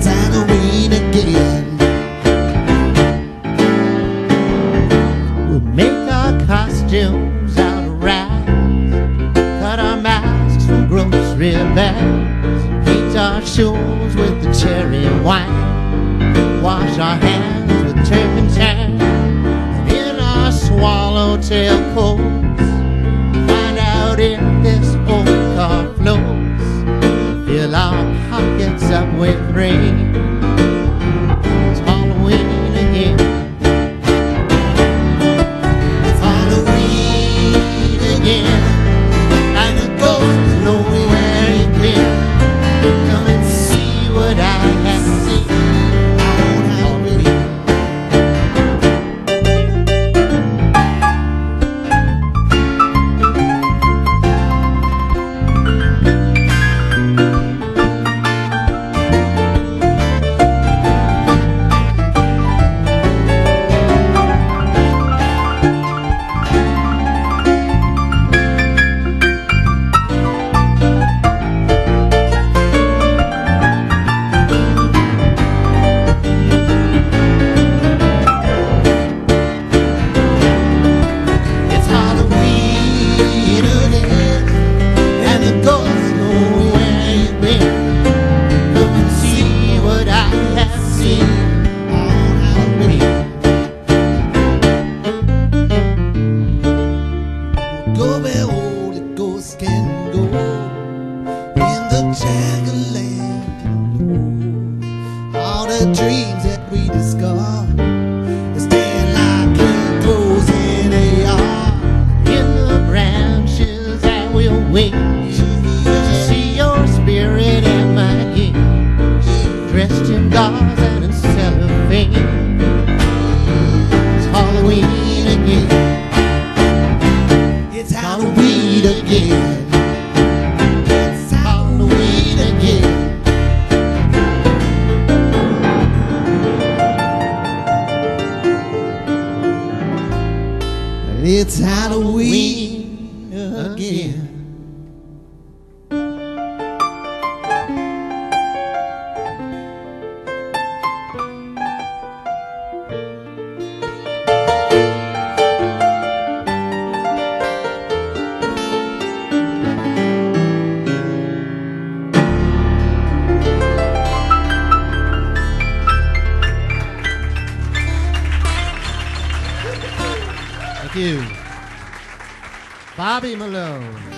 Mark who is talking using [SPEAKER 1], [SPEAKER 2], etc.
[SPEAKER 1] It's Halloween again. We'll make our costumes out of rags, cut our masks from grocery bags, paint our shoes with the cherry wine, wash our hands with turpentine, and in our swallowtail coats, find out if this old car fill our pockets up with rain. Ghosts can go in the jack-o'-lantern. All the dreams that we. Stand like in yard. In the branches see your spirit my. Dressed in gauze and cellophane. It's Halloween again. It's Halloween again. It's Halloween again. It's Halloween again. Thank you. Bobby Malone.